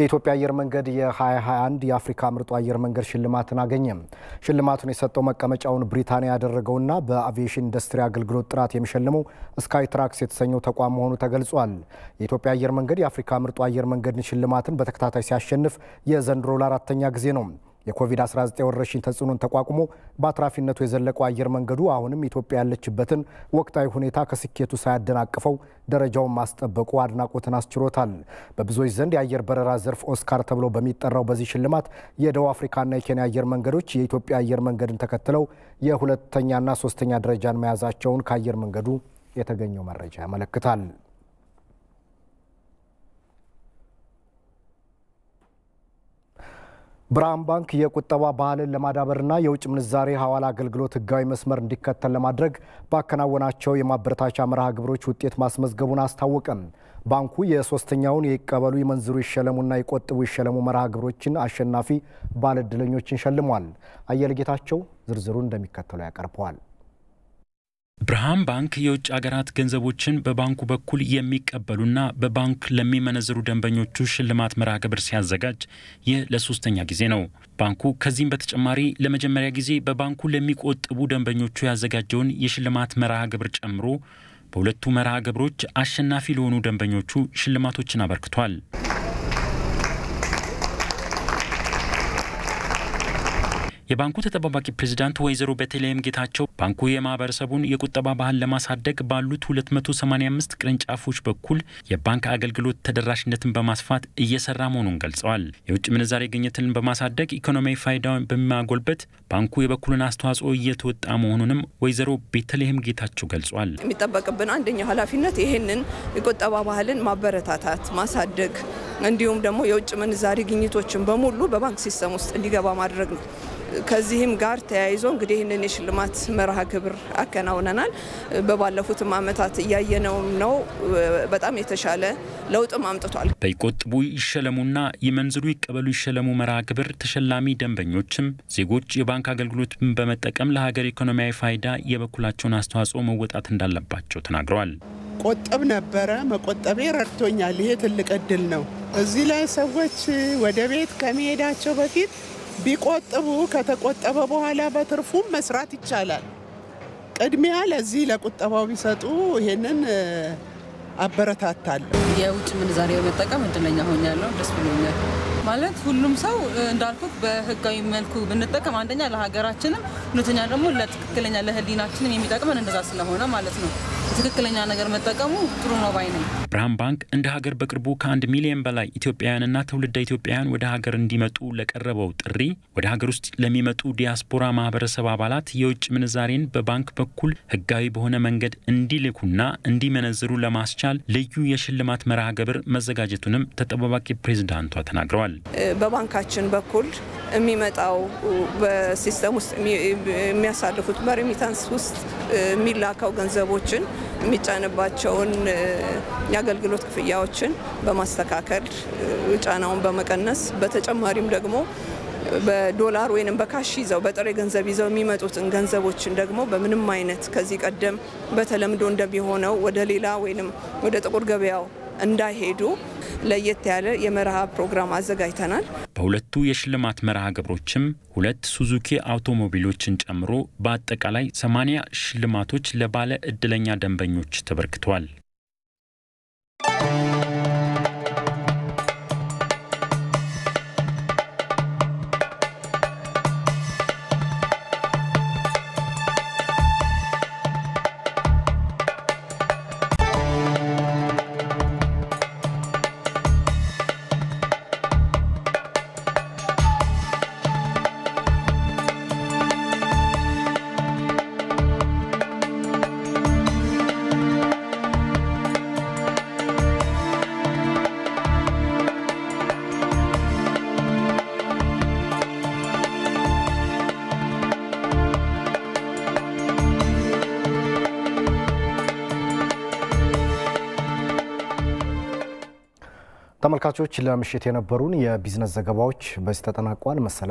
የኢትዮጵያ አየር መንገድ የ2021 የአፍሪካ ምርጡ አየር መንገድ ሽልማትን አገኘ። ሽልማቱን የሰጠው መቀመጫውን ብሪታንያ ያደረገውና በአቪዬሽን ኢንዱስትሪ አገልግሎት ጥራት የሚሸልመው ስካይ ትራክስ የተሰኘው ተቋም መሆኑ ተገልጿል። የኢትዮጵያ አየር መንገድ የአፍሪካ ምርጡ አየር መንገድን ሽልማትን በተከታታይ ሲያሸንፍ የዘንድሮ ለአራተኛ ጊዜ ነው። የኮቪድ-19 ወረርሽኝ ተጽዕኖን ተቋቁሞ በአትራፊነቱ የዘለቀው አየር መንገዱ አሁንም ኢትዮጵያ ያለችበትን ወቅታዊ ሁኔታ ከስኬቱ ሳያደናቅፈው ደረጃውን ማስጠበቁ አድናቆትን አስችሮታል። በብዙዎች ዘንድ የአየር በረራ ዘርፍ ኦስካር ተብሎ በሚጠራው በዚህ ሽልማት የደቡብ አፍሪካና የኬንያ አየር መንገዶች የኢትዮጵያ አየር መንገድን ተከትለው የሁለተኛና ሶስተኛ ደረጃን መያዛቸውን ከአየር መንገዱ የተገኘው መረጃ ያመለክታል። ብርሃን ባንክ የቁጠባ ባህልን ለማዳበርና የውጭ ምንዛሬ ሐዋላ አገልግሎት ሕጋዊ መስመር እንዲከተል ለማድረግ ባከናወናቸው የማበረታቻ መርሃ ግብሮች ውጤት ማስመዝገቡን አስታወቀም። ባንኩ የሶስተኛውን የይቀበሉ ይመንዝሩ ይሸለሙና ይቆጥቡ ይሸለሙ መርሃ ግብሮችን አሸናፊ ባለዕድለኞችን ሸልሟል። አየለ ጌታቸው ዝርዝሩን እንደሚከተለው ያቀርበዋል። ብርሃን ባንክ የውጭ ሀገራት ገንዘቦችን በባንኩ በኩል የሚቀበሉና በባንክ ለሚመነዝሩ ደንበኞቹ ሽልማት መርሃ ግብር ሲያዘጋጅ ይህ ለሶስተኛ ጊዜ ነው። ባንኩ ከዚህም በተጨማሪ ለመጀመሪያ ጊዜ በባንኩ ለሚቆጥቡ ደንበኞቹ ያዘጋጀውን የሽልማት መርሃ ግብር ጨምሮ በሁለቱ መርሃ ግብሮች አሸናፊ ለሆኑ ደንበኞቹ ሽልማቶችን አበርክቷል። የባንኩ ተጠባባቂ ፕሬዚዳንት ወይዘሮ ቤተልሔም ጌታቸው ባንኩ የማህበረሰቡን የቁጠባ ባህል ለማሳደግ ባሉት 285 ቅርንጫፎች በኩል የባንክ አገልግሎት ተደራሽነትን በማስፋት እየሰራ መሆኑን ገልጸዋል። የውጭ ምንዛሬ ግኝትን በማሳደግ ኢኮኖሚያዊ ፋይዳውን በማጎልበት ባንኩ የበኩልን አስተዋጽኦ እየተወጣ መሆኑንም ወይዘሮ ቤተልሔም ጌታቸው ገልጿል። የሚጠበቅብን አንደኛው ኃላፊነት ይህንን የቁጠባ ባህልን ማበረታታት፣ ማሳደግ እንዲሁም ደግሞ የውጭ ምንዛሬ ግኝቶችን በሙሉ በባንክ system ውስጥ እንዲገባ ማድረግ ነው። ከዚህም ጋር ተያይዞ እንግዲህ ይህንን የሽልማት መርሃ ግብር አከናውነናል። በባለፉትም ዓመታት እያየነውም ነው። በጣም የተሻለ ለውጥም አምጥቷል። በይቆጥቡ ይሸለሙና ይመንዝሩ ይቀበሉ ይሸለሙ መርሃ ግብር ተሸላሚ ደንበኞችም ዜጎች የባንክ አገልግሎትን በመጠቀም ለሀገር ኢኮኖሚያዊ ፋይዳ የበኩላቸውን አስተዋጽኦ መወጣት እንዳለባቸው ተናግረዋል። ቆጥብ ነበረ። መቆጠቤ ረድቶኛል። ይሄ ትልቅ እድል ነው። እዚህ ላይ ሰዎች ወደ ቤት ከመሄዳቸው በፊት ቢቆጥቡ ከተቆጠበ በኋላ በትርፉም መስራት ይቻላል። ቅድሚያ ለዚህ ለቁጠባው ቢሰጡ ይሄንን አበረታታለሁ። የውጭ ምንዛሬ በመጠቀም እድለኛ ሆኛለሁ። ደስ ብሎኛል። ማለት ሁሉም ሰው እንዳልኩት በህጋዊ መልኩ ብንጠቀም አንደኛ ለሀገራችንም፣ ሁለተኛ ደግሞ ለትክክለኛ ለህሊናችንም የሚጠቅመን እንደዛ ስለሆነ ማለት ነው። ትክክለኛ ነገር መጠቀሙ ጥሩ ነው ባይ ነኝ። ብርሃን ባንክ እንደ ሀገር በቅርቡ ከአንድ ሚሊዮን በላይ ኢትዮጵያውያንና ትውልደ ኢትዮጵያውያን ወደ ሀገር እንዲመጡ ለቀረበው ጥሪ ወደ ሀገር ውስጥ ለሚመጡ ዲያስፖራ ማህበረሰብ አባላት የውጭ ምንዛሬን በባንክ በኩል ህጋዊ በሆነ መንገድ እንዲልኩና እንዲመነዝሩ ለማስቻል ልዩ የሽልማት መርሃ ግብር መዘጋጀቱንም ተጠባባቂ ፕሬዚዳንቷ ተናግረዋል። በባንካችን በኩል የሚመጣው በ system ውስጥ የሚያሳልፉት በ remittance ውስጥ የሚላከው ገንዘቦችን የሚጫንባቸውን የአገልግሎት ክፍያዎችን በማስተካከል ጫናውን በመቀነስ በተጨማሪም ደግሞ በዶላር ወይም በ cash ይዘው በጥሬ ገንዘብ ይዘው የሚመጡትን ገንዘቦችን ደግሞ በምንም አይነት ከዚህ ቀደም በተለምዶ እንደሚሆነው ወደ ሌላ ወይም ወደ ጥቁር ገበያው እንዳይሄዱ ለየት ያለ የመርሃ ፕሮግራም አዘጋጅተናል። በሁለቱ የሽልማት መርሃ ግብሮችም ሁለት ሱዙኪ አውቶሞቢሎችን ጨምሮ በአጠቃላይ 80 ሽልማቶች ለባለ ዕድለኛ ደንበኞች ተበርክተዋል። ተመልካቾች ለምሽት የነበሩን የቢዝነስ ዘገባዎች በዚህ ተጠናቋል። መሰላ